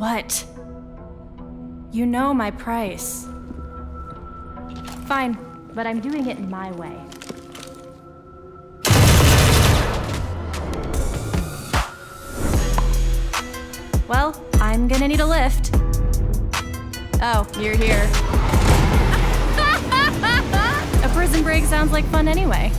What? You know my price. Fine, but I'm doing it my way. Well, I'm gonna need a lift. Oh, you're here. a prison break sounds like fun anyway.